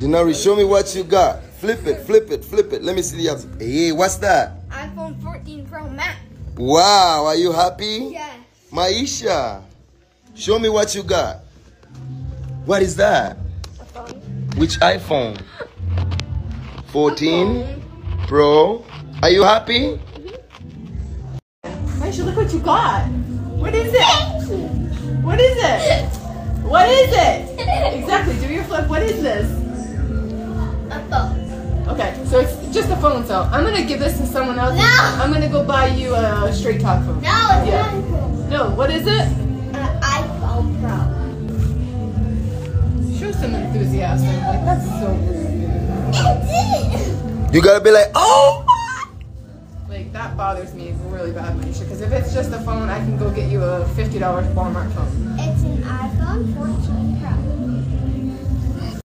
Dinari, show me what you got. Flip it, flip it, flip it. Let me see the apps. Hey, what's that? iPhone 14 Pro Max. Wow, are you happy? Yes. Maisha, show me what you got. What is that? A phone. Which iPhone? 14 A phone. Pro. Are you happy? Aisha, look what you got. What is it? What is it? What is it? Exactly. so it's just a phone. So I'm gonna give this to someone else. No. I'm gonna go buy you a straight talk phone. No, it's Yeah. not a. No, what is it? An iPhone Pro. Show some enthusiasm. Like that's so rude. It's You gotta be like, oh. Like that bothers me really bad, Manisha. Because if it's just a phone, I can go get you a fifty dollars Walmart phone. It's an iPhone 14 Pro.